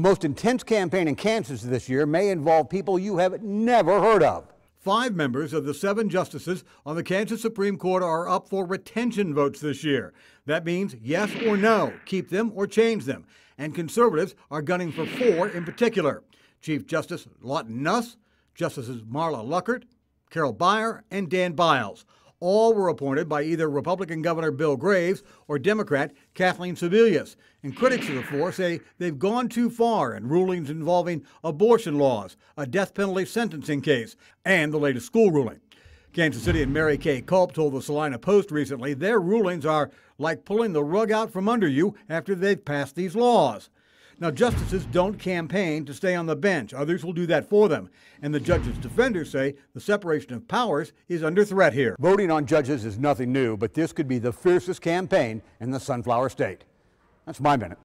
The most intense campaign in Kansas this year may involve people you have never heard of. Five members of the seven justices on the Kansas Supreme Court are up for retention votes this year. That means yes or no, keep them or change them. And conservatives are gunning for four in particular Chief Justice Lawton Nuss, Justices Marla Luckert, Carol Beier, and Dan Biles. All were appointed by either Republican Governor Bill Graves or Democrat Kathleen Sebelius. And critics of the four say they've gone too far in rulings involving abortion laws, a death penalty sentencing case, and the latest school ruling. Kansas City and Mary Kay Culp told the Salina Post recently their rulings are like pulling the rug out from under you after they've passed these laws. Now, justices don't campaign to stay on the bench. Others will do that for them. And the judges' defenders say the separation of powers is under threat here. Voting on judges is nothing new, but this could be the fiercest campaign in the Sunflower State. That's my minute.